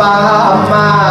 pamana